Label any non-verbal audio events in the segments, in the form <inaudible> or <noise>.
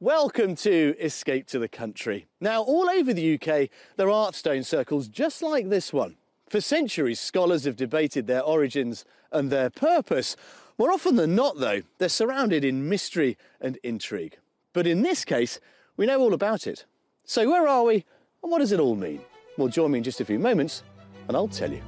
Welcome to Escape to the Country. Now, all over the UK, there are stone circles just like this one. For centuries, scholars have debated their origins and their purpose. More often than not, though, they're surrounded in mystery and intrigue. But in this case, we know all about it. So, where are we and what does it all mean? Well, join me in just a few moments and I'll tell you.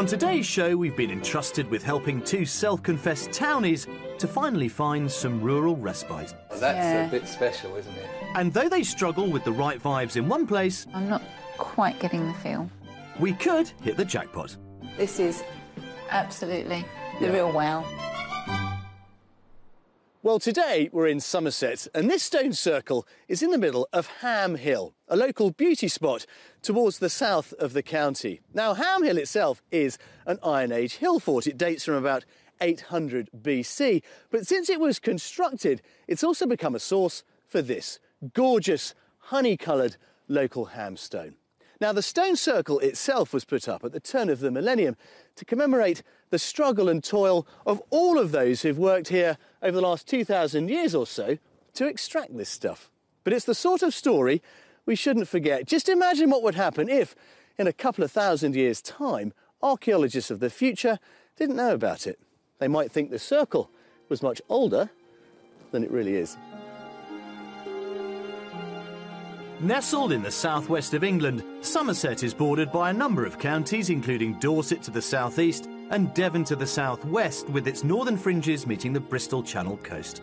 On today's show, we've been entrusted with helping two self confessed townies to finally find some rural respite. Well, that's Yeah. a bit special, isn't it? And though they struggle with the right vibes in one place, I'm not quite getting the feel. we could hit the jackpot. This is absolutely the real wow. Well, today we're in Somerset, and this stone circle is in the middle of Ham Hill, a local beauty spot towards the south of the county. Now, Ham Hill itself is an Iron Age hill fort. It dates from about 800 BC, but since it was constructed, it's also become a source for this gorgeous, honey coloured local ham stone. Now, the stone circle itself was put up at the turn of the millennium to commemorate the struggle and toil of all of those who've worked here over the last 2,000 years or so to extract this stuff. But it's the sort of story we shouldn't forget. Just imagine what would happen if, in a couple of thousand years' time, archaeologists of the future didn't know about it. They might think the circle was much older than it really is. Nestled in the southwest of England, Somerset is bordered by a number of counties, including Dorset to the southeast and Devon to the southwest, with its northern fringes meeting the Bristol Channel coast.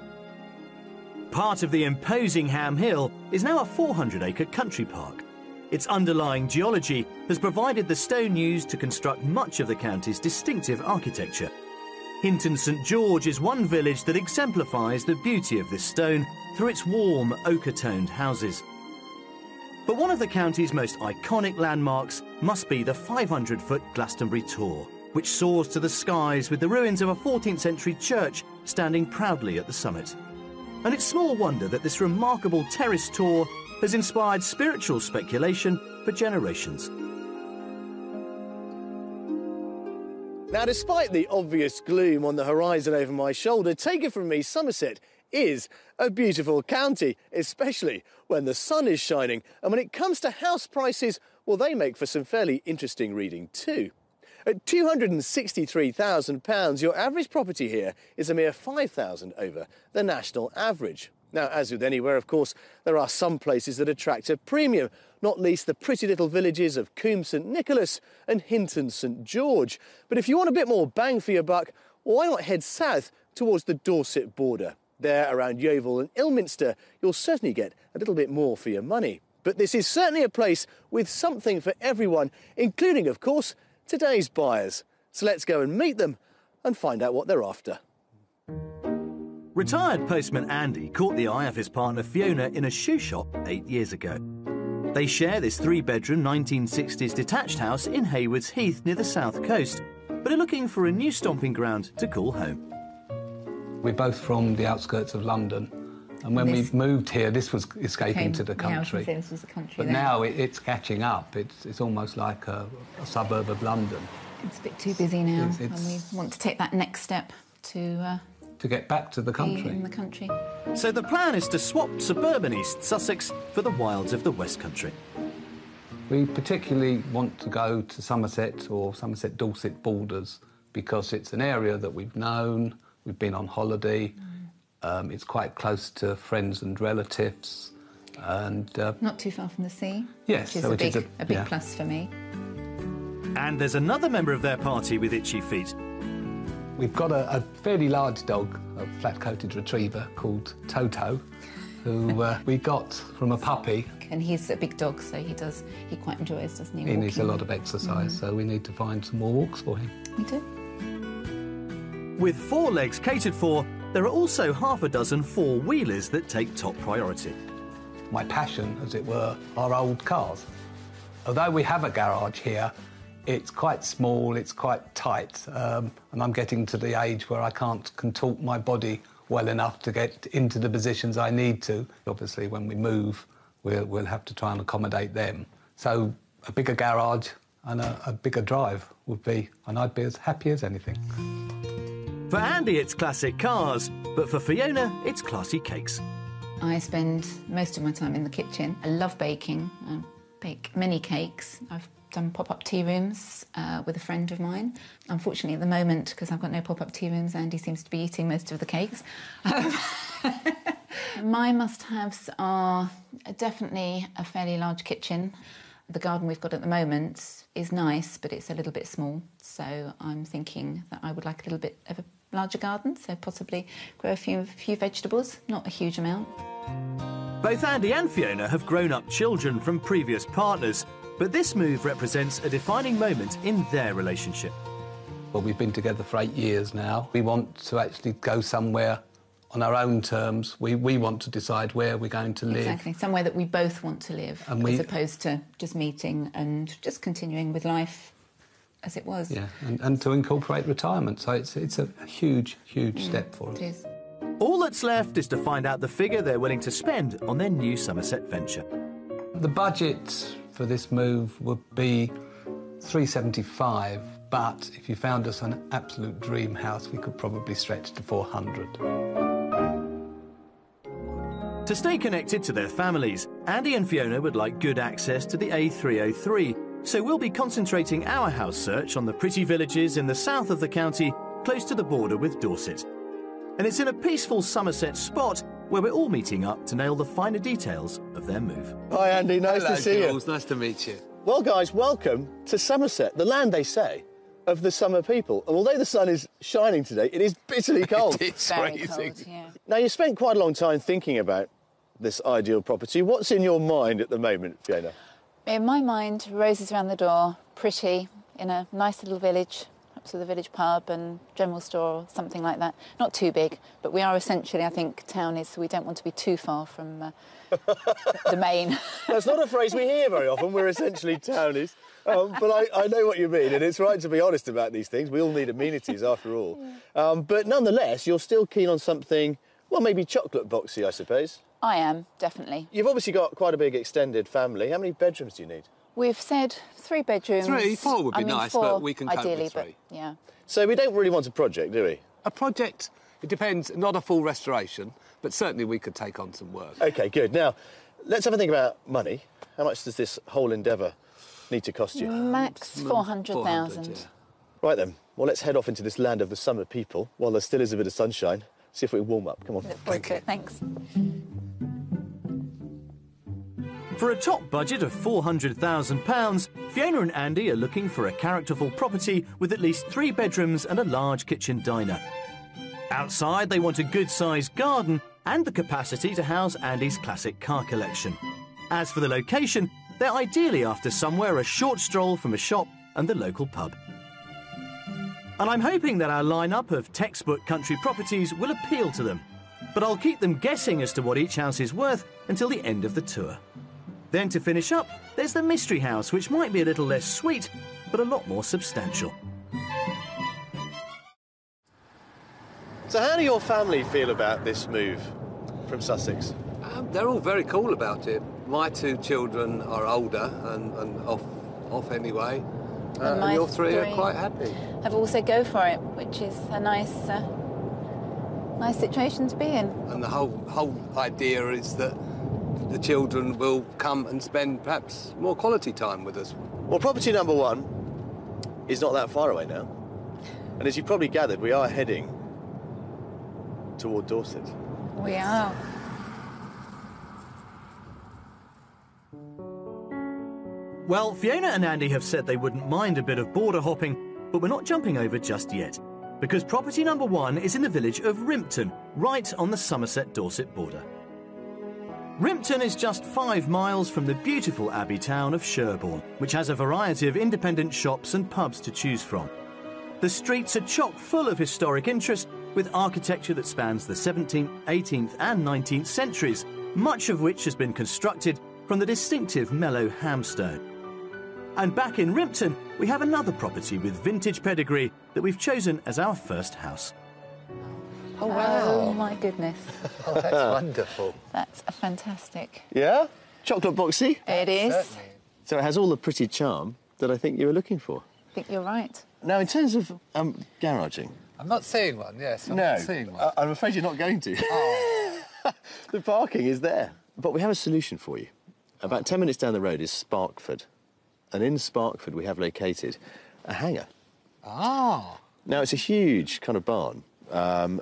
Part of the imposing Ham Hill is now a 400 acre country park. Its underlying geology has provided the stone used to construct much of the county's distinctive architecture. Hinton St George is one village that exemplifies the beauty of this stone through its warm, ochre toned houses. But one of the county's most iconic landmarks must be the 500 foot Glastonbury Tor, which soars to the skies with the ruins of a 14th century church standing proudly at the summit. And it's small wonder that this remarkable terrace Tor has inspired spiritual speculation for generations. Now, despite the obvious gloom on the horizon over my shoulder, take it from me, Somerset is a beautiful county, especially when the sun is shining. And when it comes to house prices, well, they make for some fairly interesting reading too. At £263,000, your average property here is a mere 5,000 over the national average. Now, as with anywhere, of course, there are some places that attract a premium, not least the pretty little villages of Coombe St Nicholas and Hinton St George. But if you want a bit more bang for your buck, why not head south towards the Dorset border? There, around Yeovil and Ilminster, you'll certainly get a little bit more for your money. But this is certainly a place with something for everyone, including, of course, today's buyers. So let's go and meet them and find out what they're after. Retired postman Andy caught the eye of his partner Fiona in a shoe shop eight years ago. They share this three bedroom 1960s detached house in Haywards Heath near the south coast, but are looking for a new stomping ground to call home. We're both from the outskirts of London. And when This- we moved here, this was escaping Came- to the yeah, I was country. gonna say this was the country but then. now it, it's catching up. It's, it's almost like a, a suburb of London. It's a bit too busy now, It's- and we want to take that next step to uh, To get back to the country. in the country. So the plan is to swap suburban East Sussex for the wilds of the West Country. We particularly want to go to Somerset or Somerset Dorset borders because it's an area that we've known, we've been on holiday, um, it's quite close to friends and relatives, and uh, Not too far from the sea. Yes, which is so a it is big, a- a big yeah. plus for me. And there's another member of their party with itchy feet. We've got a, a fairly large dog, a flat-coated retriever called Toto, who uh, <laughs> we got from a puppy. And he's a big dog, so he does. He quite enjoys, doesn't he? He needs a lot of exercise, so we need to find some more walks for him. We do. With four legs catered for, there are also half a dozen four wheelers that take top priority. My passion, as it were, are old cars. Although we have a garage here, it's quite small, it's quite tight, um, and I'm getting to the age where I can't contort my body well enough to get into the positions I need to. Obviously, when we move, we'll, we'll have to try and accommodate them. So a bigger garage and a, a bigger drive would be, and I'd be as happy as anything. For Andy, it's classic cars, but for Fiona, it's classy cakes. I spend most of my time in the kitchen. I love baking. I bake many cakes. I've done pop-up tea rooms uh, with a friend of mine. Unfortunately, at the moment, because I've got no pop-up tea rooms, Andy seems to be eating most of the cakes. <laughs> My must-haves are definitely a fairly large kitchen. The garden we've got at the moment is nice, but it's a little bit small. So I'm thinking that I would like a little bit of a larger garden, so possibly grow a few, few vegetables, not a huge amount. Both Andy and Fiona have grown up children from previous partners, but this move represents a defining moment in their relationship. Well, we've been together for eight years now. We want to actually go somewhere on our own terms. We, we want to decide where we're going to live. Exactly, somewhere that we both want to live, And we- as opposed to just meeting and just continuing with life as it was. Yeah, and, and to incorporate retirement. So it's, it's a huge, huge mm, step for us. It is. All that's left is to find out the figure they're willing to spend on their new Somerset venture. The budget for this move would be 375, but if you found us an absolute dream house, we could probably stretch to 400. To stay connected to their families, Andy and Fiona would like good access to the A303, so we'll be concentrating our house search on the pretty villages in the south of the county, close to the border with Dorset. And it's in a peaceful Somerset spot where we're all meeting up to nail the finer details of their move. Hi, Andy. Nice to see you. Nice to meet you. Well, guys, welcome to Somerset, the land, they say, of the summer people. And although the sun is shining today, it is bitterly <laughs> cold. It's Very freezing. cold, yeah. now, you spent quite a long time thinking about this ideal property. What's in your mind at the moment, Fiona? In my mind, roses around the door, pretty, in a nice little village, perhaps with a village pub and general store or something like that. Not too big, but we are essentially, I think, townies, so we don't want to be too far from uh, <laughs> the main. That's not a phrase we hear very often. We're essentially townies. Um, but I, I know what you mean, and it's right to be honest about these things. We all need amenities after all. Um, but nonetheless, you're still keen on something, well, maybe chocolate boxy, I suppose. I am, definitely. You've obviously got quite a big extended family. How many bedrooms do you need? We've said three bedrooms. Three, four would be I mean, nice, four, but we can cope with three. But, yeah. So we don't really want a project, do we? A project, it depends, not a full restoration, but certainly we could take on some work. Okay, good. Now, let's have a think about money. How much does this whole endeavour need to cost you? Max mm, 400,000. yeah. Right then, well, let's head off into this land of the summer people while there still is a bit of sunshine. See if we can warm up. Come on. Look forward to it. Thanks. For a top budget of £400,000, Fiona and Andy are looking for a characterful property with at least three bedrooms and a large kitchen diner. Outside, they want a good sized garden and the capacity to house Andy's classic car collection. As for the location, they're ideally after somewhere a short stroll from a shop and the local pub. And I'm hoping that our lineup of textbook country properties will appeal to them. But I'll keep them guessing as to what each house is worth until the end of the tour. Then to finish up, there's the mystery house, which might be a little less sweet, but a lot more substantial. So, how do your family feel about this move from Sussex? Um, they're all very cool about it. My two children are older and, and off, off anyway. Uh, and my your three, are quite happy. I've also go for it, which is a nice, uh, nice situation to be in. And the whole whole idea is that the children will come and spend perhaps more quality time with us. Well, property number one is not that far away now. And as you've probably gathered, we are heading toward Dorset. We are. Well, Fiona and Andy have said they wouldn't mind a bit of border hopping, but we're not jumping over just yet. Because property number one is in the village of Rimpton, right on the Somerset Dorset border. Rimpton is just five miles from the beautiful abbey town of Sherborne, which has a variety of independent shops and pubs to choose from. The streets are chock full of historic interest, with architecture that spans the 17th, 18th, and 19th centuries, much of which has been constructed from the distinctive mellow hamstone. And back in Rimpton, we have another property with vintage pedigree that we've chosen as our first house. Oh, wow. Oh my goodness, <laughs> Oh, that's <laughs> wonderful. that's a fantastic. Yeah? Chocolate boxy. It is. Certainly. So it has all the pretty charm that I think you were looking for. I think you're right. Now, in terms of um, garaging, I'm not seeing one, yes. I'm no, not seeing one. I- I'm afraid you're not going to. <laughs> the parking is there. But we have a solution for you. About 10 minutes down the road is Sparkford. And in Sparkford, we have located a hangar. ah, Now, it's a huge kind of barn, um,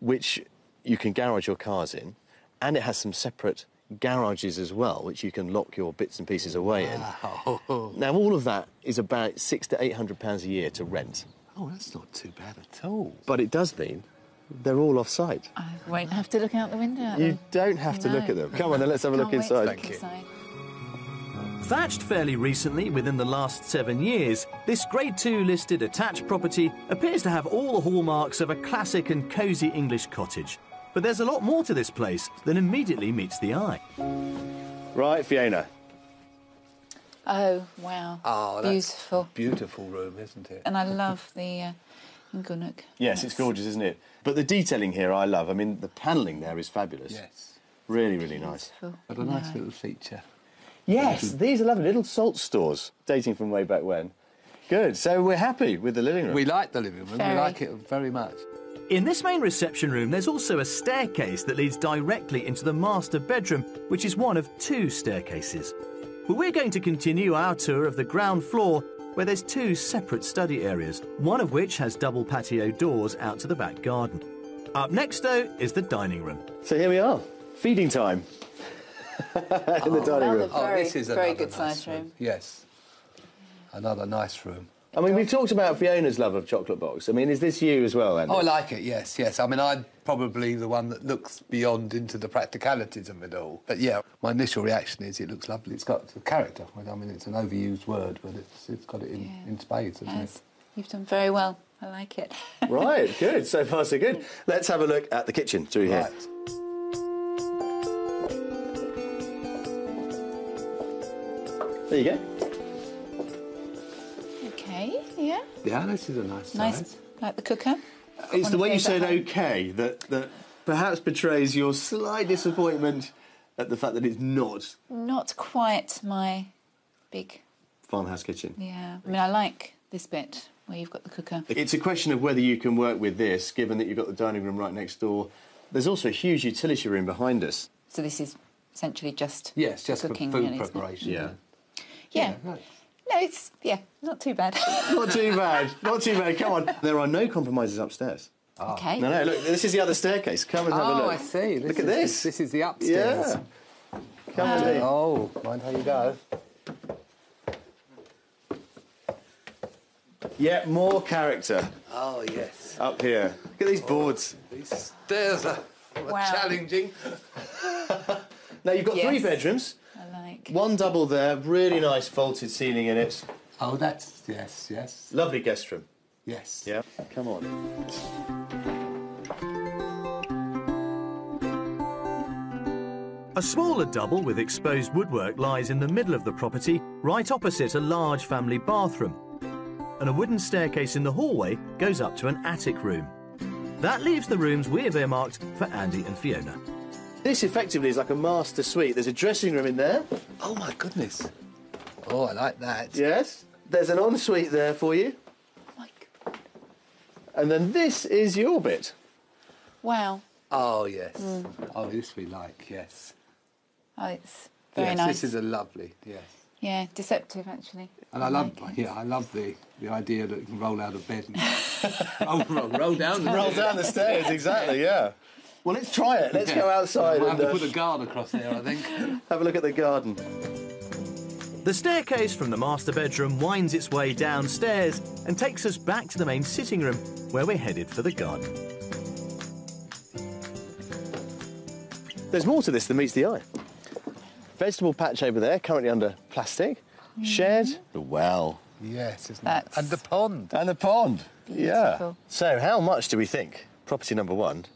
which you can garage your cars in, and it has some separate garages as well, which you can lock your bits and pieces away in. <laughs> Now, all of that is about six to eight hundred pounds a year to rent, oh, that's not too bad at all. but it does mean they're all off-site. I won't have to look out the window at You them. don't have to look at them. Come on, then let's have a look Can't wait to inside. look Thank you. inside. Thatched fairly recently, within the last seven years, this Grade 2 listed attached property appears to have all the hallmarks of a classic and cosy English cottage. But there's a lot more to this place than immediately meets the eye. Right, Fiona. Oh wow, Oh, that's beautiful. Beautiful room, isn't it? And I love the uh, inglenook. Yes, it's gorgeous, isn't it? But the detailing here I love. I mean, the panelling there is fabulous. Yes. Really, really nice. Beautiful. But a nice No. little feature. Yes, mm-hmm. these are lovely little salt stores dating from way back when. Good. So we're happy with the living room. We like the living room. Very. We like it very much. In this main reception room, there's also a staircase that leads directly into the master bedroom, which is one of two staircases. But we're going to continue our tour of the ground floor, where there's two separate study areas, one of which has double patio doors out to the back garden. Up next, though, is the dining room. So here we are, feeding time <laughs> in the oh, dining well, room. the- Very- oh, this is a very another good nice sized room. Yes. Another nice room. I mean, we've talked about Fiona's love of chocolate box. I mean, is this you as well, Andy? Oh, I like it, yes, yes. I mean, I'm probably the one that looks beyond into the practicalities of it all. But yeah, my initial reaction is it looks lovely. It's got a character. I mean, it's an overused word, but it's, it's got it in, Yeah. in spades, hasn't Yes, it? you've done very well. I like it. <laughs> right, good. So far, so good. Let's have a look at the kitchen through here. Right. There you go. Okay, yeah, Yeah, this is a nice nice. size. Like the cooker. Uh, it's the way you said at home. okay that, that perhaps betrays your slight disappointment at the fact that it's not Not quite my big. farmhouse kitchen. Yeah, I mean, I like this bit where you've got the cooker. It's a question of whether you can work with this, given that you've got the dining room right next door. There's also a huge utility room behind us. So this is essentially just Yes, just cooking, for food really, preparation. Yeah. Yeah, right. No, it's yeah, not too bad. <laughs> Not too bad. Not too bad. Come on. There are no compromises upstairs. Ah. okay. No, no. Look, this is the other staircase. Come and have a Oh, look. I see. This Look at is, this. This is the upstairs. Yeah. Come and uh, see. Oh, mind how you go. Yeah, more character Oh, yes. up here. Look at these oh, boards. These stairs are, are Wow. challenging. <laughs> Now you've got three bedrooms. I. One double there, really nice vaulted ceiling in it. Oh, that's, yes, yes, Lovely guest room. yes. Yeah. Come on. A smaller double with exposed woodwork lies in the middle of the property, right opposite a large family bathroom. And a wooden staircase in the hallway goes up to an attic room. That leaves the rooms we have earmarked for Andy and Fiona. This effectively is like a master suite. There's a dressing room in there. Oh, my goodness. Oh, I like that. Yes. There's an ensuite there for you. my God. And then this is your bit. Wow. Oh, yes. Mm. Oh, this we like, yes. Oh, it's very yes, nice. this is a lovely, yes. Yeah, deceptive actually. And I love, like yeah, I love the, the idea that you can roll out of bed and roll, <laughs> <laughs> oh, roll, roll down the Roll down the stairs, exactly, yeah. Well, let's try it. Let's go outside I and have to uh, put a guard across there, I think. <laughs> have a look at the garden. The staircase from the master bedroom winds its way downstairs and takes us back to the main sitting room where we're headed for the garden. There's more to this than meets the eye. Vegetable patch over there, currently under plastic. Shed, the well, yes, isn't That's- it? And the pond. and the pond. Yeah. Beautiful. So, how much do we think property number one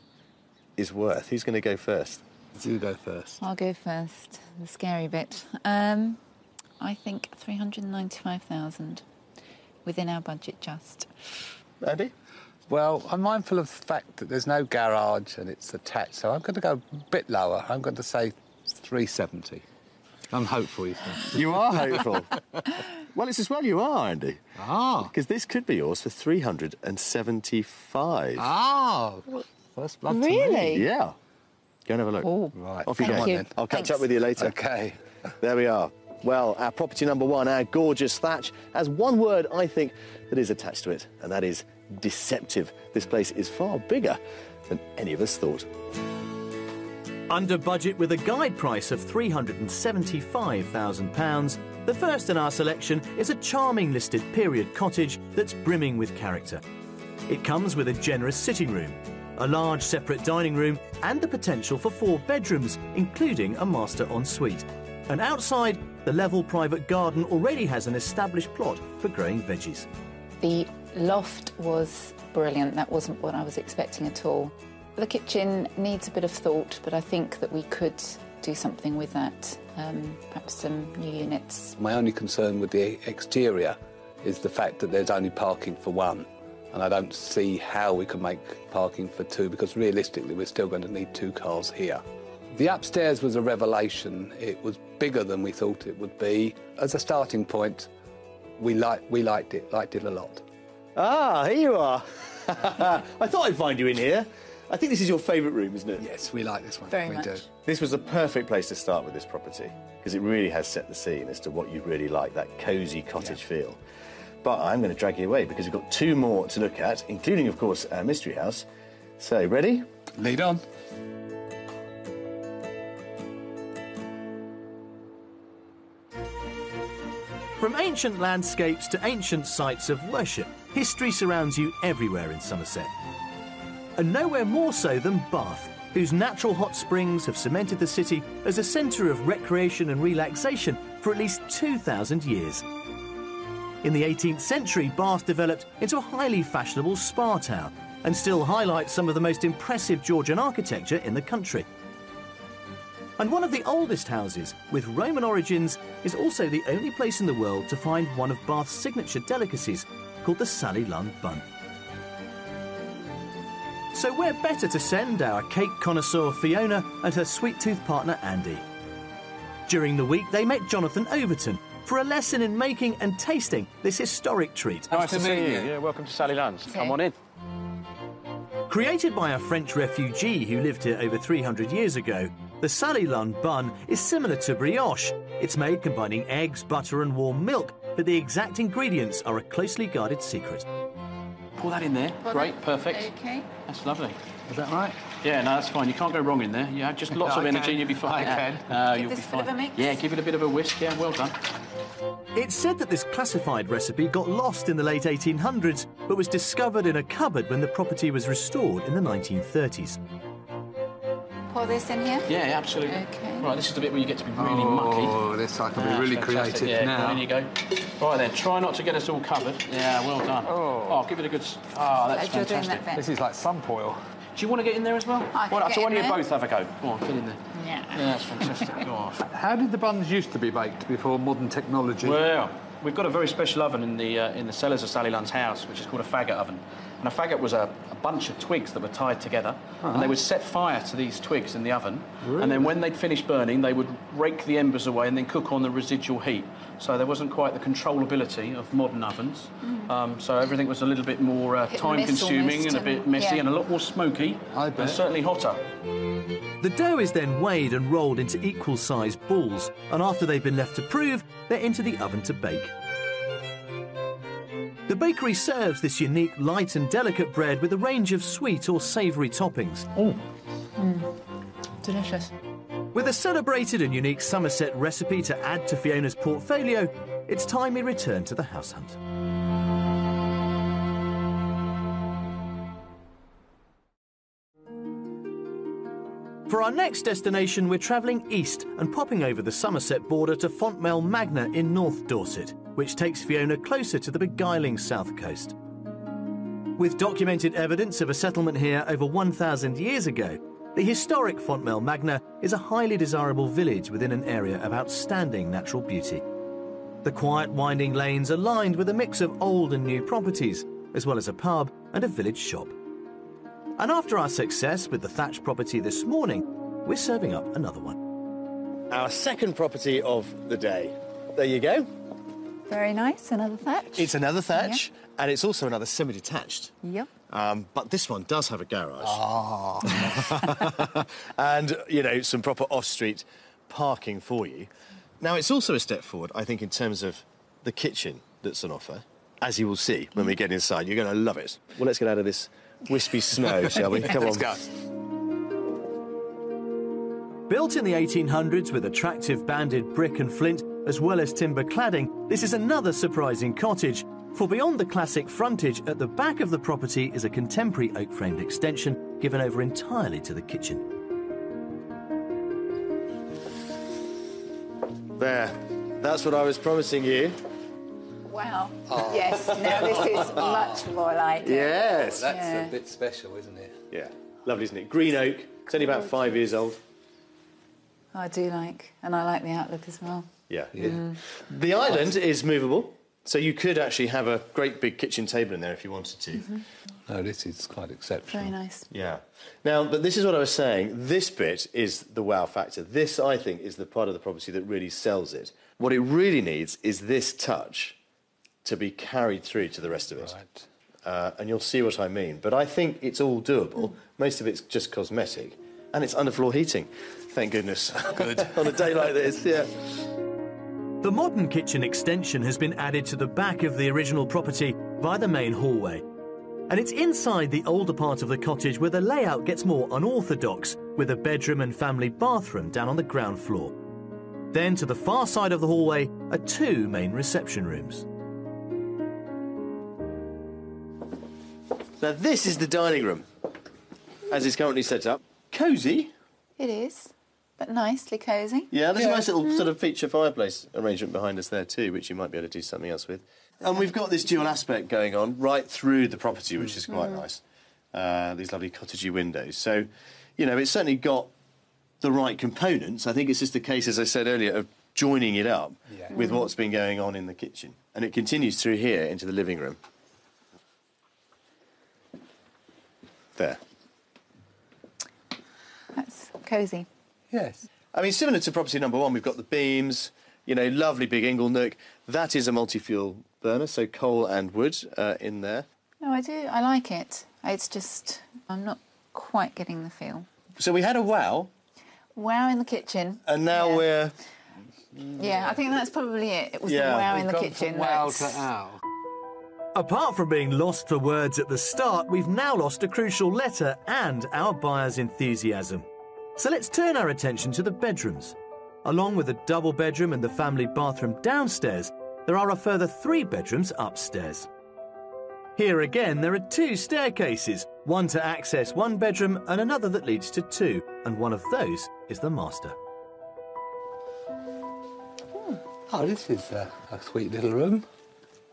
is worth? Who's going to go first? You go first. I'll go first. The scary bit. Um, I think 395,000 within our budget just. Andy? Well, I'm mindful of the fact that there's no garage and it's attached, so I'm going to go a bit lower. I'm going to say 370. I'm hopeful, you see. <laughs> You are hopeful. well, it's as well you are, Andy. Ah. Because this could be yours for 375. Ah. First blood to me. Really? Yeah. Go and have a look. Oh, Right. Off you Thank go. you. I'll catch Thanks. up with you later. Okay. <laughs> There we are. Well, our property number one, our gorgeous thatch, has one word I think that is attached to it, and that is deceptive. This place is far bigger than any of us thought. Under budget with a guide price of £375,000, the first in our selection is a charming listed period cottage that's brimming with character. It comes with a generous sitting room, a large separate dining room, and the potential for four bedrooms, including a master ensuite. And outside, the level private garden already has an established plot for growing veggies. The loft was brilliant. That wasn't what I was expecting at all. The kitchen needs a bit of thought, but I think that we could do something with that. Um, perhaps some new units. My only concern with the exterior is the fact that there's only parking for one. And I don't see how we can make parking for two because realistically we're still going to need two cars here. The upstairs was a revelation. It was bigger than we thought it would be. As a starting point, we, like, we liked it, liked it a lot. Ah, here you are. <laughs> I thought I'd find you in here. I think this is your favourite room, isn't it? Yes, we like this one. Very we much. do. This was the perfect place to start with this property because it really has set the scene as to what you really like that cosy cottage feel. But I'm going to drag you away because we've got two more to look at, including, of course, our mystery house. So, ready? Lead on. From ancient landscapes to ancient sites of worship, history surrounds you everywhere in Somerset. And nowhere more so than Bath, whose natural hot springs have cemented the city as a centre of recreation and relaxation for at least 2,000 years. In the 18th century, Bath developed into a highly fashionable spa town and still highlights some of the most impressive Georgian architecture in the country. And one of the oldest houses, with Roman origins, is also the only place in the world to find one of Bath's signature delicacies, called the Sally Lunn bun. So where better to send our cake connoisseur Fiona and her sweet tooth partner Andy? During the week, they met Jonathan Overton for a lesson in making and tasting this historic treat. Nice to to see meet you. you. Yeah, welcome to Sally Lunn's. Come on in. Created by a French refugee who lived here over 300 years ago, the Sally Lunn bun is similar to brioche. It's made combining eggs, butter, and warm milk, but the exact ingredients are a closely guarded secret. Pour that in there. Great, perfect. Okay. That's lovely. Is that right? Yeah, no, that's fine. You can't go wrong in there. Yeah, just lots <laughs> I of energy can. and you'll be fine. I can. Uh, Give you'll this be a bit of fine. a mix? Yeah, give it a bit of a whisk. Yeah, well done. It's said that this classified recipe got lost in the late 1800s, but was discovered in a cupboard when the property was restored in the 1930s. Pour this in here. Yeah, absolutely. Okay. Right, this is the bit where you get to be really mucky. Oh, this I can be really fantastic. creative yeah, now. There you go. Right then, try not to get us all covered. Yeah, well done. Oh, give it a good. s- Ah, that's Glad doing fantastic. that bit. This is like sun poil. Do you want to get in there as well? I can Why get So why in don't you both have a go? Go on, get in there. Yeah. Yeah, that's fantastic. Gosh. <laughs> How did the buns used to be baked before modern technology? Well, we've got a very special oven in the uh, in the cellars of Sally Lunn's house, which is called a faggot oven. And a faggot was a, a bunch of twigs that were tied together, and they would set fire to these twigs in the oven. And then when they'd finished burning, they would rake the embers away and then cook on the residual heat. So there wasn't quite the controllability of modern ovens. Um, so everything was a little bit more uh, Hit time consuming almost and a bit messy yeah. and a lot more smoky. I And certainly hotter. The dough is then weighed and rolled into equal sized balls, and after they've been left to prove, they're into the oven to bake. The bakery serves this unique light and delicate bread with a range of sweet or savoury toppings. Oh. Mm. Delicious. With a celebrated and unique Somerset recipe to add to Fiona's portfolio, it's time we return to the house hunt. For our next destination, we're travelling east and popping over the Somerset border to Fontmell Magna in North Dorset, which takes Fiona closer to the beguiling south coast. With documented evidence of a settlement here over 1,000 years ago, the historic Fontmell Magna is a highly desirable village within an area of outstanding natural beauty. The quiet winding lanes are lined with a mix of old and new properties, as well as a pub and a village shop. And after our success with the thatch property this morning, we're serving up another one. Our second property of the day. There you go. Very nice. Another thatch. It's another thatch, and it's also another semi-detached. Yep. Um, but this one does have a garage. Ah. <laughs> and, you know, some proper off-street parking for you. Now, it's also a step forward, I think, in terms of the kitchen that's on offer. As you will see when we get inside, you're going to love it. Well, let's get out of this wispy snow, shall we? <laughs> Come on. Let's go. Built in the 1800s with attractive banded brick and flint, as well as timber cladding, this is another surprising cottage. For beyond the classic frontage, at the back of the property is a contemporary oak framed extension given over entirely to the kitchen. There. That's what I was promising you. Wow. Oh. Yes. Now this is <laughs> much more like it. Yes. That's Yeah. a bit special, isn't it? Yeah. Lovely, isn't it? Green oak. It's only about five years old. I do like, and I like the outlook as well. Yeah. Yeah. Mm-hmm. The island is movable, so you could actually have a great big kitchen table in there if you wanted to. Mm-hmm. No, this is quite exceptional. Very nice. Yeah. Now, but this is what I was saying. This bit is the wow factor. This, I think, is the part of the property that really sells it. What it really needs is this touch to be carried through to the rest of it. Right. Uh, and you'll see what I mean. But I think it's all doable. Mm. Most of it's just cosmetic. And it's underfloor heating. Thank goodness. Good. <laughs> On a day like this, yeah. The modern kitchen extension has been added to the back of the original property via the main hallway. And it's inside the older part of the cottage where the layout gets more unorthodox, with a bedroom and family bathroom down on the ground floor. Then to the far side of the hallway are two main reception rooms. Now, this is the dining room, as it's currently set up. Cosy. It is, but nicely cosy. Yeah, there's a nice little mm-hmm. sort of feature fireplace arrangement behind us there too, which you might be able to do something else with. And we've got this dual aspect going on right through the property, which is quite mm-hmm. nice. Uh, these lovely cottagey windows. So, you know, it's certainly got the right components. I think it's just a case, as I said earlier, of joining it up Yeah. with mm-hmm. what's been going on in the kitchen. And it continues through here into the living room. There. That's cosy. Yes. I mean, similar to property number one, we've got the beams, you know, lovely big ingle nook. That is a multi-fuel burner, so coal and wood uh, in there. No, I do. I like it. It's just I'm not quite getting the feel. So we had a wow, Wow in the kitchen. and now Yeah. we're Yeah, I think that's probably it. It was Yeah, the wow We've in the gone kitchen. From wow to ow. Apart from being lost for words at the start, we've now lost a crucial letter and our buyer's enthusiasm. So let's turn our attention to the bedrooms. Along with the double bedroom and the family bathroom downstairs, there are a further three bedrooms upstairs. Here again, there are two staircases, one to access one bedroom and another that leads to two, and one of those is the master. Oh, this is a, a sweet little room.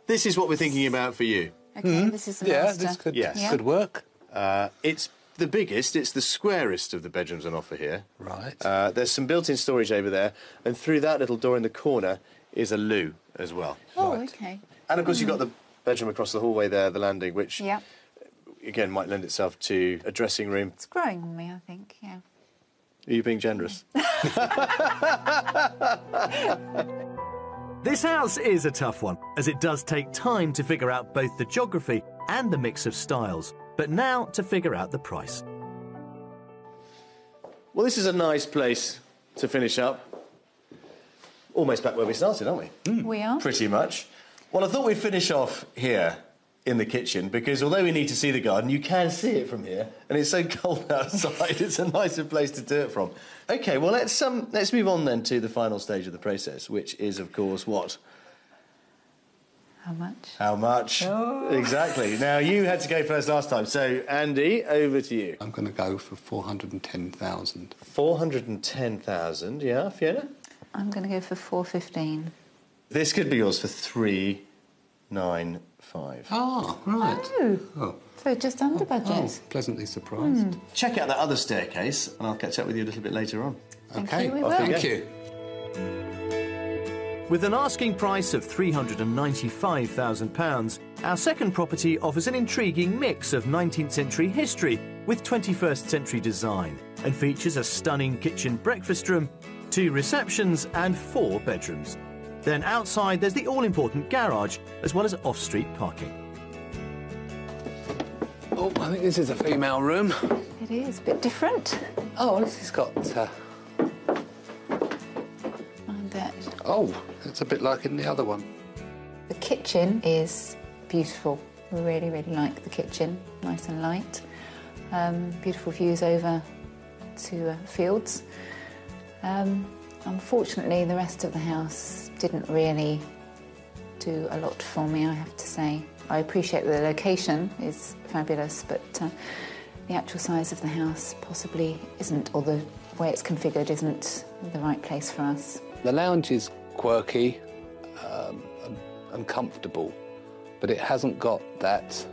this is what we're thinking about for you. Okay, this is the Yeah, master. this could, Yes. could work. Uh, it's the biggest, it's the squarest of the bedrooms on offer here. Right. Uh, there's some built-in storage over there, and through that little door in the corner is a loo as well. Oh, Right. okay. And of course, you've got the bedroom across the hallway there, the landing, which Yeah, again might lend itself to a dressing room. it's growing on me. I think. Yeah. Are you being generous? <laughs> This house is a tough one, as it does take time to figure out both the geography and the mix of styles. But now to figure out the price. Well, this is a nice place to finish up. Almost back where we started, aren't we? We are. Pretty much. Well, I thought we'd finish off here in the kitchen because although we need to see the garden, you can see it from here, and it's so cold <laughs> outside. it's a nicer place to do it from. Okay, well let's um, let's move on then to the final stage of the process, which is, of course, what? How much? How much? Oh. Exactly. Now you had to go first last time, so Andy, over to you. I'm going to go for 410,000. Four hundred and ten thousand. Yeah, Fiona. I'm going to go for four fifteen. This could be yours for three nine five. Oh, right. Oh, Oh, so just under oh, budget. Oh, pleasantly surprised. Hmm. Check out that other staircase, and I'll catch up with you a little bit later on. Thank okay, you, we will. thank go. you. With an asking price of £395,000, our second property offers an intriguing mix of 19th century history with 21st century design and features a stunning kitchen breakfast room, two receptions, and four bedrooms. Then outside, there's the all important garage as well as off street parking. Oh, I think this is a female room. It is a bit different. Oh, this has got. Uh, And that oh, it's a bit like in the other one. the kitchen is beautiful. We really, really like the kitchen. Nice and light. Um, beautiful views over to uh, fields. Um, unfortunately, the rest of the house didn't really do a lot for me, I have to say. I appreciate the location is fabulous, but uh, the actual size of the house possibly isn't, or the way it's configured isn't the right place for us. The lounge is quirky um, and, and comfortable, but it hasn't got that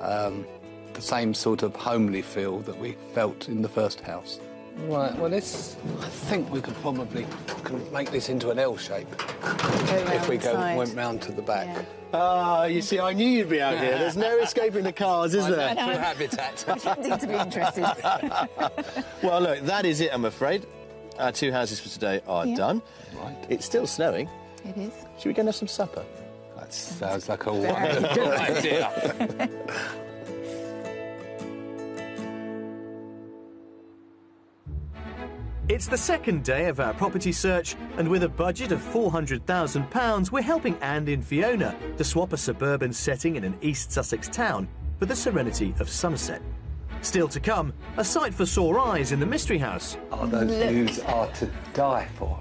um, the same sort of homely feel that we felt in the first house. Right. Well, this I think we could probably can make this into an L shape if we go the side. went round to the back. Yeah. Ah, you see, I knew you'd be out here. There's no escaping the cars, is <laughs> there? Natural habitat. <laughs> Need to be interested. <laughs> Well, look, that is it, I'm afraid. Our two houses for today are Yeah. done. Right. It's still snowing. it is. Should we go and have some supper? That sounds like a wonderful idea. <laughs> It's the second day of our property search, and with a budget of £400,000, we're helping Andy and Fiona to swap a suburban setting in an East Sussex town for the serenity of Somerset. Still to come, a sight for sore eyes in the Mystery House, Oh, those views are to die for.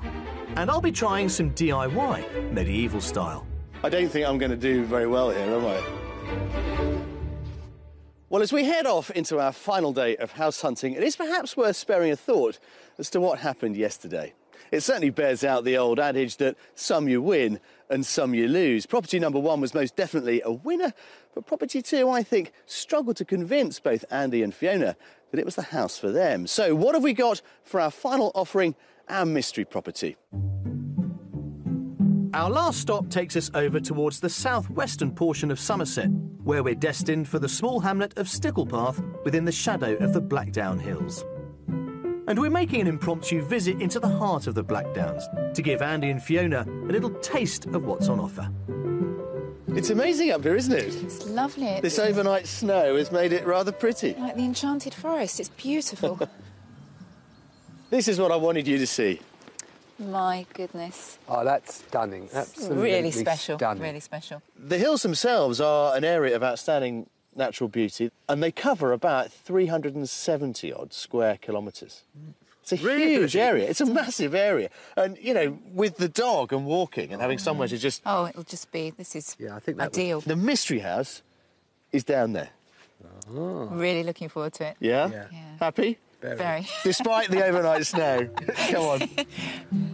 and I'll be trying some DIY medieval style. I don't think I'm going to do very well here, am I? Well, as we head off into our final day of house hunting, it is perhaps worth sparing a thought as to what happened yesterday. It certainly bears out the old adage that some you win and some you lose. Property number one was most definitely a winner, but property two, I think, struggled to convince both Andy and Fiona that it was the house for them. So, what have we got for our final offering, our mystery property? Our last stop takes us over towards the southwestern portion of Somerset, where we're destined for the small hamlet of Sticklepath within the shadow of the Blackdown Hills. And we're making an impromptu visit into the heart of the Blackdowns to give Andy and Fiona a little taste of what's on offer. It's amazing up here, isn't it? It's lovely. It's This overnight snow has made it rather pretty. like the enchanted forest. It's beautiful. <laughs> <laughs> This is what I wanted you to see. My goodness. Oh, that's stunning. Absolutely really special. Stunning. Really special. The hills themselves are an area of outstanding natural beauty, and they cover about 370 odd square kilometres. Mm. It's a huge area. It's a massive area. And, you know, with the dog and walking and having somewhere to just. Oh, it'll just be. This is Yeah, I think that would- ideal. The mystery house is down there. Oh. Really looking forward to it. Yeah? Yeah. Yeah. Happy? Very. Despite the overnight snow. <laughs> Come on. <laughs>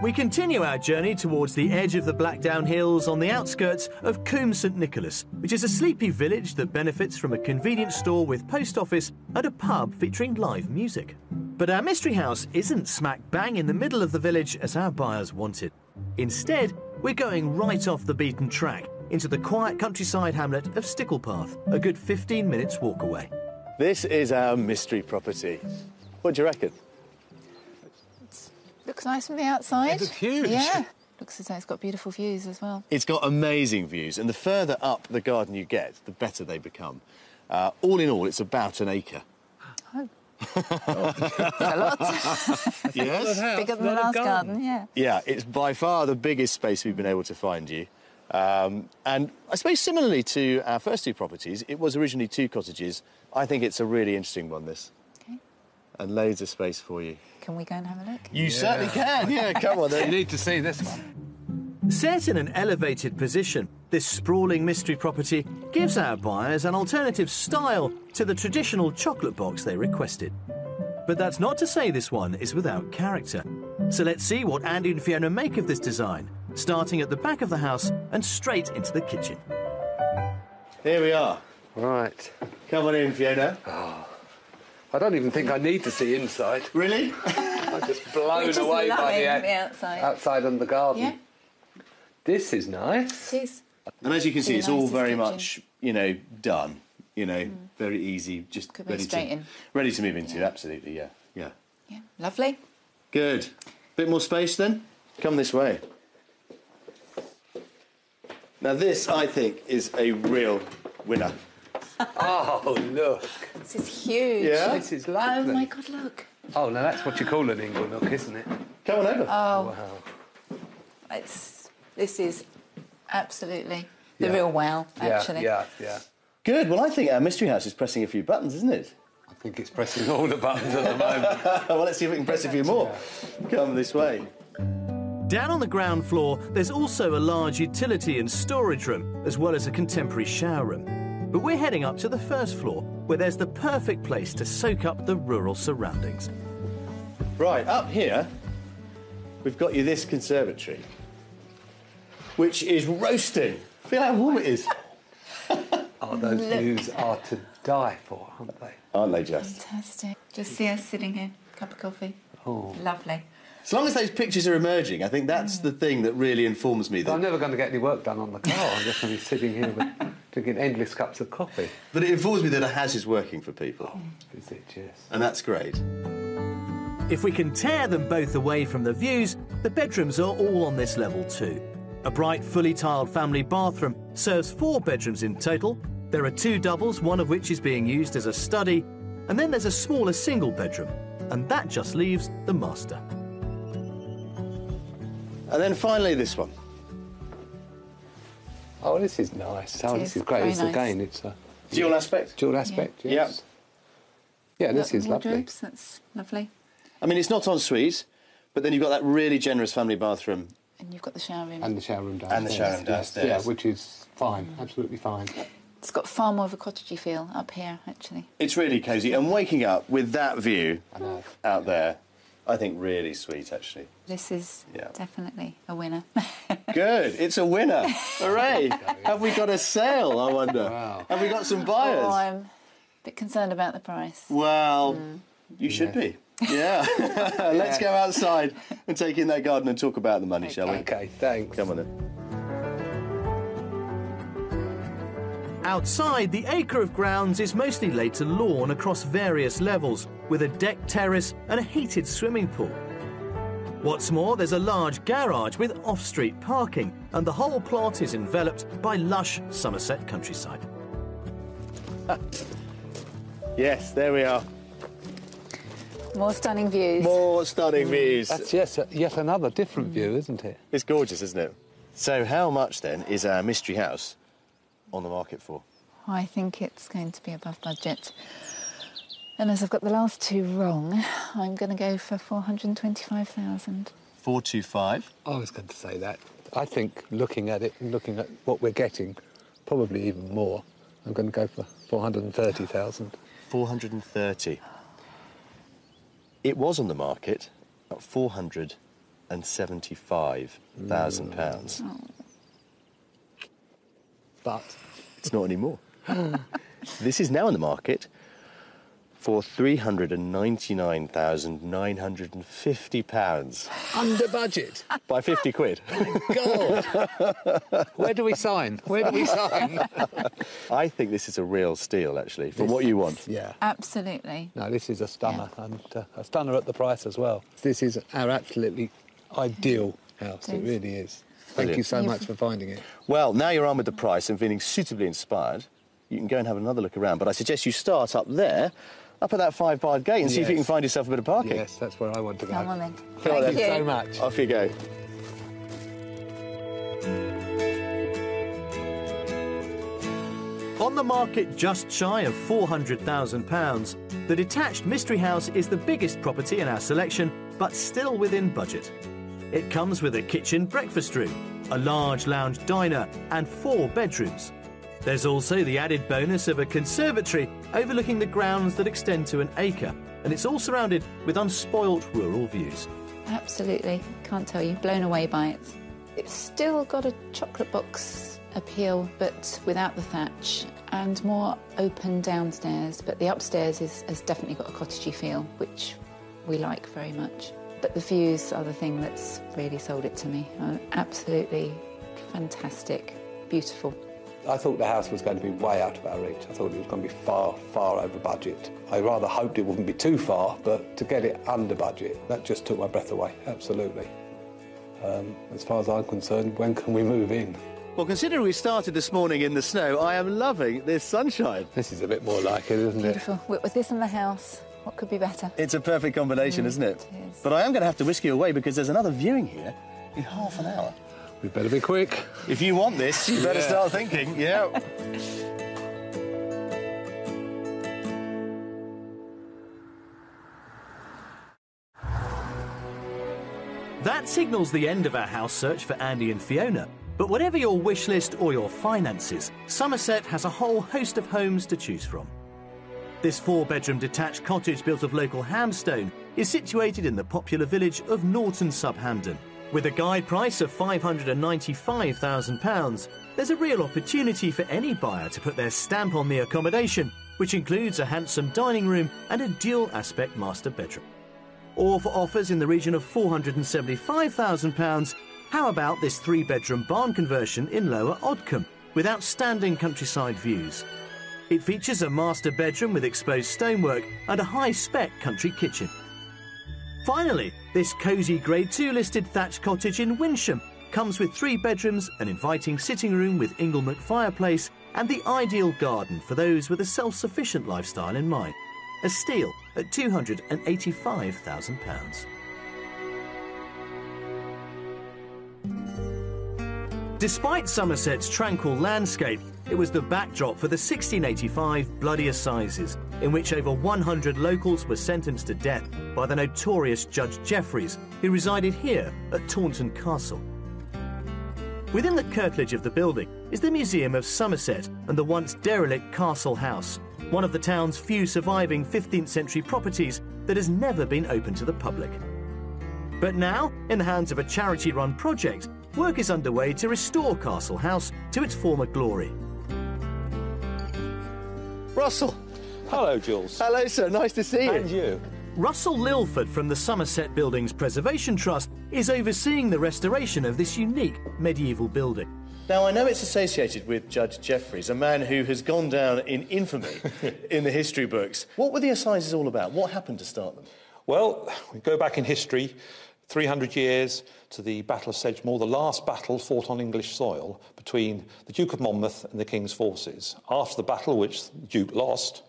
We continue our journey towards the edge of the Blackdown Hills on the outskirts of Coombe St Nicholas, which is a sleepy village that benefits from a convenience store with post office and a pub featuring live music. But our mystery house isn't smack bang in the middle of the village as our buyers wanted. Instead, we're going right off the beaten track into the quiet countryside hamlet of Sticklepath, a good 15 minutes walk away. This is our mystery property. What do you reckon? Looks nice from the outside. It looks huge. Yeah. Looks as though it's got beautiful views as well. It's got amazing views, and the further up the garden you get, the better they become. Uh, all in all, it's about an acre. Oh. <laughs> <laughs> It's a lot. Yes? Bigger than the last garden. Yeah. yeah, it's by far the biggest space we've been able to find you. Um, and I suppose similarly to our first two properties, it was originally two cottages. I think it's a really interesting one, this. Okay. And loads of space for you. Can we go and have a look? You certainly can, yeah, <laughs> come on You need to see this one. Set in an elevated position, this sprawling mystery property gives our buyers an alternative style to the traditional chocolate box they requested. But that's not to say this one is without character. So let's see what Andy and Fiona make of this design, starting at the back of the house and straight into the kitchen. Here we are. Right. Come on in, Fiona. Ah. I don't even think I need to see inside. Really? I <laughs> I'm just blown We're just away by loving the, the outside. outside and the garden. Yeah, This is nice. it is. And as you can see, The it's all very kitchen. much, you know, done. You know, very easy, just Mm. Could move ready to in. ready to move into. Absolutely, yeah, yeah. Yeah, lovely. Good. Bit more space then. Come this way. Now this, I think, is a real winner. Oh, look. This is huge. Yeah? This is Oh my god, look. Oh, now that's what you call an inglenook, isn't it? Come on over. Oh, Wow. it's this is absolutely the Yeah. real wow. Actually, Yeah, yeah, yeah. Good. Well, I think our mystery house is pressing a few buttons, isn't it? I think it's pressing all the buttons at the moment. <laughs> well, let's see if we can press a few more. Come this way. Down on the ground floor, there's also a large utility and storage room, as well as a contemporary shower room. But we're heading up to the first floor, where there's the perfect place to soak up the rural surroundings. Right, up here, we've got you this conservatory, which is roasting. Feel how warm it is, <laughs> Oh, those views are to die for, aren't they? aren't they just? fantastic. Just see us sitting here, cup of coffee. Oh. Lovely. As long as those pictures are emerging, I think that's mm. the thing that really informs me. That... I'm never going to get any work done on the car. I'm just going to be sitting here with, drinking endless cups of coffee. but it informs me that a house is working for people, oh, Is it, yes? and that's great. If we can tear them both away from the views, the bedrooms are all on this level too. A bright, fully tiled family bathroom serves four bedrooms in total. There are two doubles, one of which is being used as a study, and then there's a smaller single bedroom, and that just leaves the master. And then finally, this one. Oh, this is nice. Oh, It this is is great. very It's nice. again, it's a Dual aspect. dual aspect. Yeah. Yes. Yeah, this is lovely. wardrobes, That's lovely. I mean, it's not en suite, but then you've got that really generous family bathroom. And you've got the shower room. And the shower room downstairs. And the shower room yes. Yeah, which is fine, absolutely fine. it's got far more of a cottagey feel up here, actually. It's really cosy, and waking up with that view I know. out there, I think really sweet, actually. This is Yeah. definitely a winner. <laughs> Good, it's a winner. Hooray! <laughs> Have we got a sale, I wonder? Wow. Have we got some buyers? oh, I'm a bit concerned about the price. Well, Mm. you should be. Yeah. <laughs> Let's go outside and take in that garden and talk about the money, shall we? Okay, thanks. Come on then. Outside, the acre of grounds is mostly laid to lawn across various levels, with a deck terrace and a heated swimming pool. What's more, there's a large garage with off street parking, and the whole plot is enveloped by lush Somerset countryside. <laughs> Yes, there we are. More stunning views. More stunning mm. views. That's yes, uh, yet another different view, isn't it? It's gorgeous, isn't it? So, how much then is our mystery house on the market for? I think it's going to be above budget. And as I've got the last two wrong, I'm going to go for 425,000. 425. I was going to say that. I think looking at it and looking at what we're getting, probably even more. I'm going to go for 430,000. 430. It was on the market at 475,000 pounds. Oh. But It's not anymore. <laughs> this is now on the market for 399,950 pounds under budget. <laughs> by 50 quid. God. <laughs> Where do we sign? Where do we sign? I think this is a real steal, actually, for what you want. yeah. Absolutely. No, this is a stunner, and uh, a stunner at the price as well. This is our absolutely ideal house. It It is. really is. Thank Brilliant. you so You've- much for finding it. Well, now you're on with the price and feeling suitably inspired, you can go and have another look around. But I suggest you start up there, up at that five barred gate, and see if you can find yourself a bit of parking. Yes, that's where I want to go. Come on then. Come on Thank then. you. so much. Off you go. On the market just shy of £400,000, the detached mystery house is the biggest property in our selection, but still within budget. It comes with a kitchen breakfast room, a large lounge diner, and four bedrooms. There's also the added bonus of a conservatory overlooking the grounds that extend to an acre, and it's all surrounded with unspoilt rural views. Absolutely. Can't tell you. Blown away by it. It's still got a chocolate box appeal, but without the thatch, and more open downstairs. But the upstairs is, has definitely got a cottagey feel, which we like very much. But the views are the thing that's really sold it to me. Uh, absolutely fantastic, beautiful. I thought the house was going to be way out of our reach. I thought it was going to be far, far over budget. I rather hoped it wouldn't be too far, but to get it under budget, that just took my breath away, absolutely. Um, as far as I'm concerned, when can we move in? Well, considering we started this morning in the snow, I am loving this sunshine. This is a bit more like it, isn't it? Beautiful. With with this in the house, what could be better? It's a perfect combination, isn't it? Mm, it is. But I am going to have to whisk you away because there's another viewing here in half an hour. We better be quick. If you want this, you better start thinking. Yeah. That signals the end of our house search for Andy and Fiona. But whatever your wish list or your finances, Somerset has a whole host of homes to choose from. This four bedroom detached cottage built of local hamstone is situated in the popular village of Norton sub Hamdon. With a guide price of £595,000, there's a real opportunity for any buyer to put their stamp on the accommodation, which includes a handsome dining room and a dual aspect master bedroom. Or for offers in the region of £475,000, how about this three bedroom barn conversion in Lower Odcombe with outstanding countryside views? It features a master bedroom with exposed stonework and a high spec country kitchen. Finally, this cosy Grade 2 listed thatched cottage in Winsham comes with three bedrooms, an inviting sitting room with Inglenook fireplace, and the ideal garden for those with a self sufficient lifestyle in mind. A steal at £285,000. Despite Somerset's tranquil landscape, it was the backdrop for the 1685 Bloody Assizes, in which over 100 locals were sentenced to death by the notorious Judge Jeffreys, who resided here at Taunton Castle. Within the curtilage of the building is the Museum of Somerset and the once derelict Castle House, one of the town's few surviving 15th century properties that has never been open to the public. But now, in the hands of a charity run project, work is underway to restore Castle House to its former glory. Russell. Hello, Jules. Hello, sir. Nice to see you. And you. Russell Lilford from the Somerset Buildings Preservation Trust is overseeing the restoration of this unique medieval building. Now, I know it's associated with Judge Jeffreys, a man who has gone down in infamy <laughs> in the history books. What were the assizes all about? What happened to start them? Well, we go back in history 300 years to the Battle of Sedgemoor, the last battle fought on English soil between the Duke of Monmouth and the King's forces. After the battle, which the Duke lost,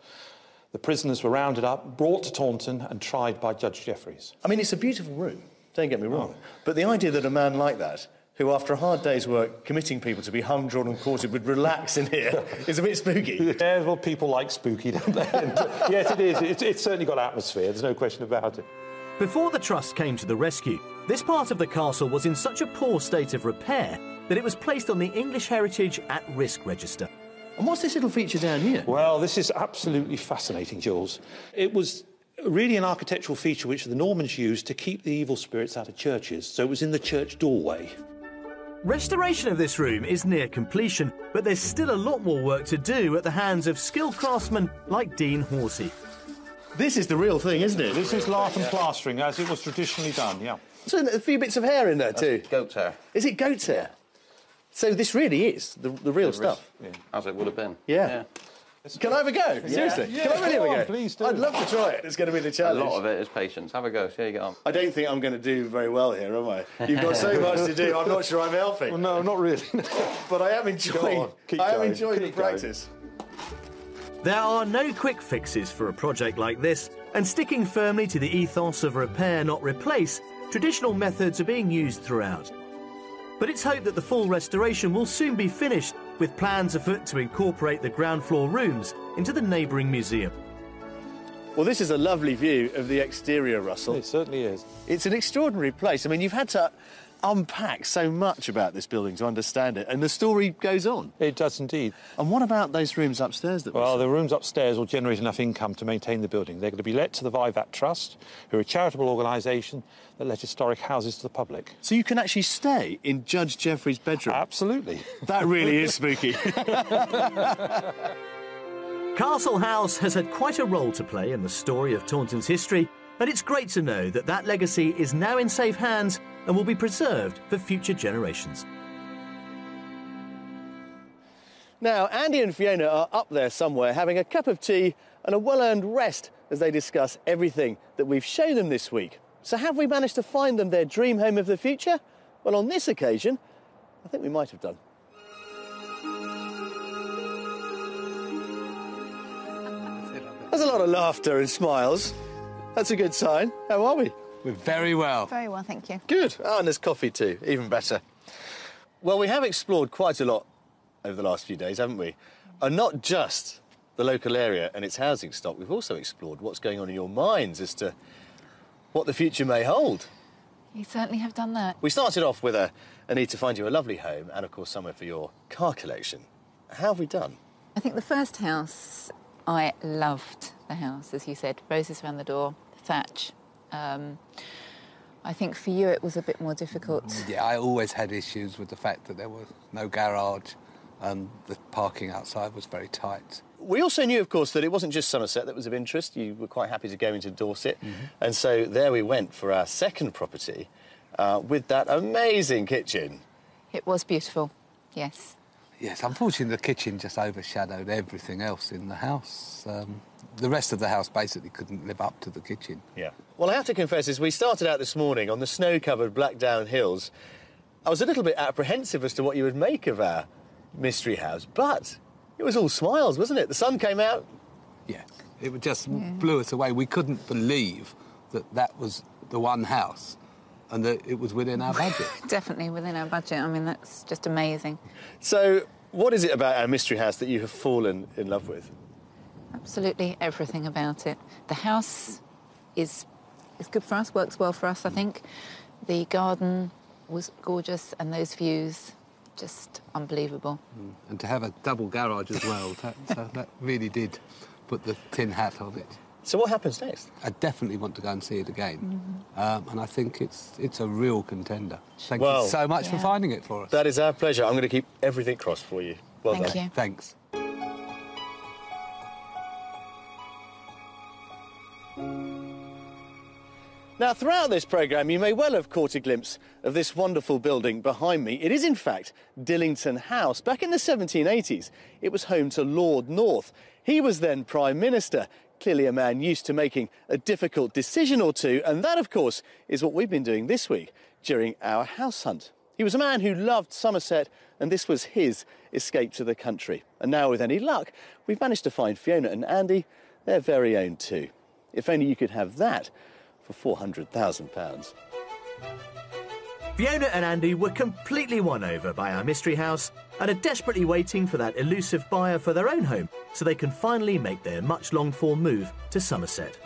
the prisoners were rounded up, brought to Taunton, and tried by Judge Jeffreys. I mean, it's a beautiful room, don't get me wrong. Oh. But the idea that a man like that, who after a hard day's work committing people to be hung, drawn, and quartered, would relax in here <laughs> is a bit spooky. Yeah, well, people like spooky, don't they? <laughs> Yes, it is. It's, it's certainly got atmosphere, there's no question about it. Before the Trust came to the rescue, this part of the castle was in such a poor state of repair that it was placed on the English Heritage at Risk Register. And what's this little feature down here? Well, this is absolutely fascinating, Jules. It was really an architectural feature which the Normans used to keep the evil spirits out of churches, so it was in the church doorway. Restoration of this room is near completion, but there's still a lot more work to do at the hands of skilled craftsmen like Dean Horsey. This is the real thing, isn't it? This is lath and plastering, as it was traditionally done, yeah. So a few bits of hair in there too. Goat's hair. Is it goat's hair? So this really is the, the real stuff. As it would have been. Yeah. Can I have a go? Seriously? Yeah, Can I really have go a go? on, please do. I'd love to try it. It's going to be the challenge. A lot of it is patience. Have a go. See how you get on. I don't think I'm going to do very well here, am I? You've got so much to do. I'm not sure I'm helping. Well, no, not really. <laughs> But I am enjoying. on, keep I am going, enjoying the keep going. Practice. There are no quick fixes for a project like this, and sticking firmly to the ethos of repair, not replace, traditional methods are being used throughout. But it's hoped that the full restoration will soon be finished, with plans afoot to incorporate the ground floor rooms into the neighbouring museum. Well, this is a lovely view of the exterior, Russell. it certainly is. It's an extraordinary place. I mean, you've had to unpack so much about this building to understand it, and the story goes on. It does indeed. And what about those rooms upstairs that Well, saw? the rooms upstairs will generate enough income to maintain the building. They're going to be let to the Vivat Trust, who are a charitable organisation that let historic houses to the public. So you can actually stay in Judge Jeffrey's bedroom. Absolutely. That really is spooky. <laughs> Castle House has had quite a role to play in the story of Taunton's history, And it's great to know that that legacy is now in safe hands and will be preserved for future generations. Now, Andy and Fiona are up there somewhere having a cup of tea and a well earned rest as they discuss everything that we've shown them this week. So, have we managed to find them their dream home of the future? Well, on this occasion, I think we might have done. There's a lot of laughter and smiles. That's a good sign. How are we? We're very well. Very well, thank you. Good. Oh, and there's coffee too. Even better. Well, we have explored quite a lot over the last few days, haven't we? And not just the local area and its housing stock, we've also explored what's going on in your minds as to what the future may hold. You certainly have done that. We started off with a, a need to find you a lovely home and, of course, somewhere for your car collection. How have we done? I think the first house, I loved the house, as you said. Roses around the door, thatch. Um, I think for you it was a bit more difficult. Yeah, I always had issues with the fact that there was no garage and the parking outside was very tight. We also knew, of course, that it wasn't just Somerset that was of interest. You were quite happy to go into Dorset. And so there we went for our second property uh, with that amazing kitchen. It was beautiful, yes. Yes, unfortunately, the kitchen just overshadowed everything else in the house. Um, the rest of the house basically couldn't live up to the kitchen. Yeah. Well, I have to confess, as we started out this morning on the snow covered Blackdown Hills, I was a little bit apprehensive as to what you would make of our mystery house, but it was all smiles, wasn't it? The sun came out. Yeah, it would just blew us away. We couldn't believe that that was the one house and that it was within our budget. <laughs> Definitely within our budget. I mean, that's just amazing. So, what is it about our mystery house that you have fallen in love with? Absolutely everything about it. The house is is good for us, works well for us, I think. The garden was gorgeous and those views just unbelievable. and to have a double garage as well, that, <laughs> so that really did put the tin hat on it. So, what happens next? I definitely want to go and see it again, um, and I think it's it's a real contender. Thank Well- you so much for finding it for us. That is our pleasure. I'm going to keep everything crossed for you. Well Thank done. you. Thanks. Now, throughout this programme, you may well have caught a glimpse of this wonderful building behind me. It is, in fact, Dillington House. Back in the 1780s, it was home to Lord North. He was then Prime Minister, clearly a man used to making a difficult decision or two, and that, of course, is what we've been doing this week during our house hunt. He was a man who loved Somerset, and this was his escape to the country. And now, with any luck, we've managed to find Fiona and Andy their very own too. If only you could have that for £400,000. Fiona and Andy were completely won over by our mystery house and are desperately waiting for that elusive buyer for their own home so they can finally make their much longed for move to Somerset.